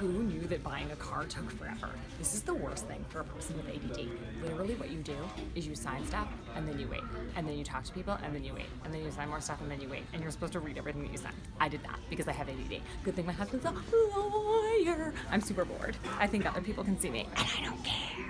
Who knew that buying a car took forever? This is the worst thing for a person with ADD. Literally, what you do is you sign stuff and then you wait, and then you talk to people and then you wait, and then you sign more stuff and then you wait, and you're supposed to read everything that you sign. I did that because I have ADD. Good thing my husband's a lawyer. I'm super bored. I think other people can see me, and I don't care.